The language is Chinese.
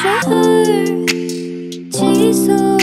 小儿寄宿